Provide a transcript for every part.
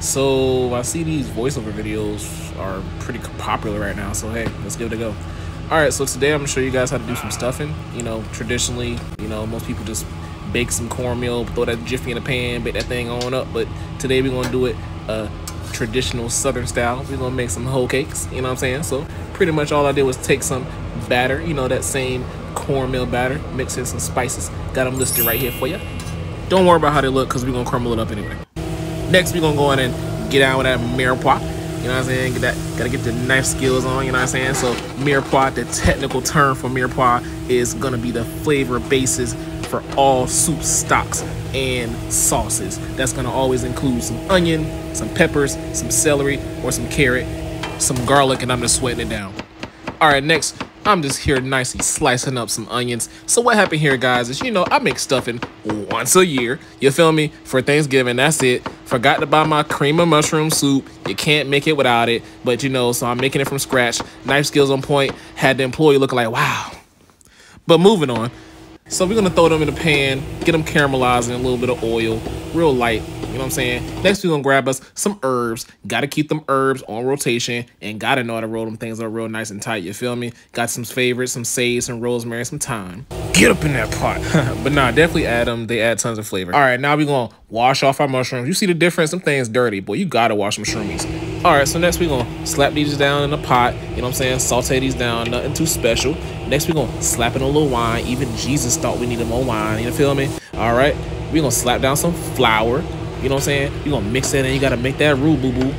So I see these voiceover videos are pretty popular right now. So hey, let's give it a go. All right, so today I'm gonna show you guys how to do some stuffing. You know, traditionally, you know, most people just bake some cornmeal, throw that jiffy in a pan, bake that thing on up. But today we're gonna do it uh, traditional Southern style. We're gonna make some hoe cakes. You know what I'm saying? So pretty much all I did was take some batter, you know, that same cornmeal batter, mix in some spices. Got them listed right here for you. Don't worry about how they look because we're gonna crumble it up anyway. Next, we're gonna go in and get out with that mirepoix. You know what I'm saying? Get that, gotta get the knife skills on, you know what I'm saying? So mirepoix, the technical term for mirepoix is gonna be the flavor basis for all soup stocks and sauces. That's gonna always include some onion, some peppers, some celery, or some carrot, some garlic, and I'm just sweating it down. All right, next, I'm just here nicely slicing up some onions. So what happened here, guys, is, you know, I make stuffing once a year. You feel me? For Thanksgiving, that's it. Forgot to buy my cream of mushroom soup. You can't make it without it. But, you know, so I'm making it from scratch. Knife skills on point. Had the employee looking like, wow. But moving on. So we're gonna throw them in the pan, get them caramelized in a little bit of oil, real light, you know what I'm saying? Next we're gonna grab us some herbs, gotta keep them herbs on rotation, and gotta know how to roll them things up real nice and tight, you feel me? Got some favorites, some sage, some rosemary, some thyme. Get up in that pot. but nah, definitely add them, they add tons of flavor. All right, now we're gonna wash off our mushrooms. You see the difference? Some things dirty, boy, you gotta wash them shroomies. All right, so next we're gonna slap these down in a pot, you know what I'm saying? Saute these down, nothing too special. Next, we're gonna slap in a little wine. Even Jesus thought we needed more wine. You feel me? All right. We're gonna slap down some flour. You know what I'm saying? You're gonna mix that in. You gotta make that roux boo boo.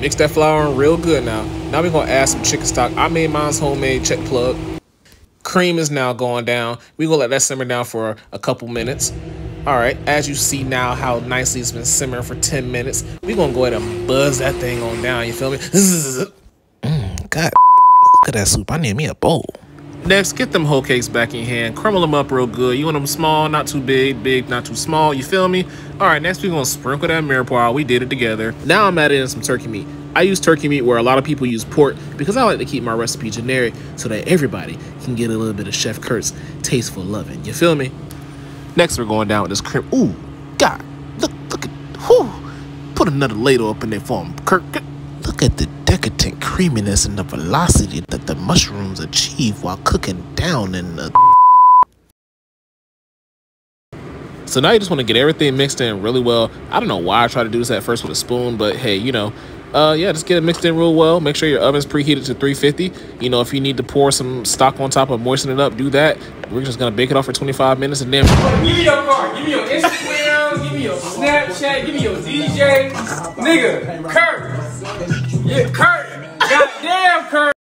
Mix that flour in real good now. Now we're gonna add some chicken stock. I made mine's homemade check plug. Cream is now going down. We're gonna let that simmer down for a couple minutes. All right, as you see now how nicely it's been simmering for 10 minutes, we're gonna go ahead and buzz that thing on down, you feel me? Mm, God, look at that soup. I need me a bowl. Next, get them hoe cakes back in hand. Crumble them up real good. You want them small, not too big, big, not too small. You feel me? All right, next we're going to sprinkle that mirepoix. We did it together. Now I'm adding in some turkey meat. I use turkey meat where a lot of people use pork because I like to keep my recipe generic so that everybody can get a little bit of Chef Kurt's tasteful loving. You feel me? Next, we're going down with this cream. Ooh, God, look, look at, whew. Put another ladle up in there for him, Kurt. Look at the decadent creaminess and the velocity that the mushrooms achieve while cooking down in the. So now you just want to get everything mixed in really well. I don't know why I try to do this at first with a spoon, but hey, you know, uh, yeah, just get it mixed in real well. Make sure your oven's preheated to 350. You know, if you need to pour some stock on top and moisten it up, do that. We're just gonna bake it off for 25 minutes and then. Give me your card. Give me your Instagram. give me your Snapchat. Give me your DJ. Nigga, Kurt. Yeah, Kurt. Goddamn, Kurt.